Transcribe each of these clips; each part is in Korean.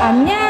안녕.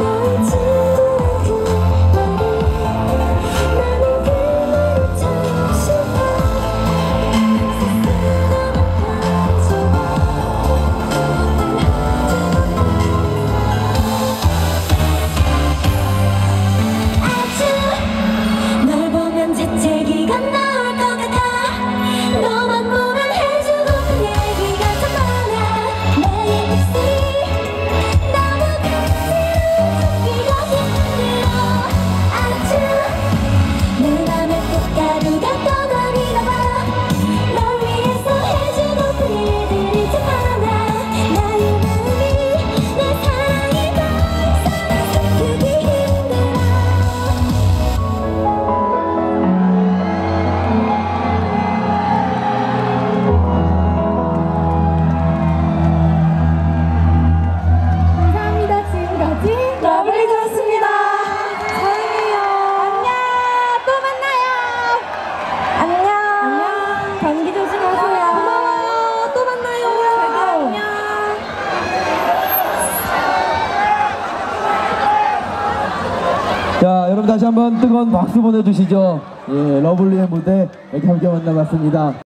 more 여러분 다시 한번 뜨거운 박수 보내주시죠. 예, 러블리의 무대 이렇게 함께 만나봤습니다.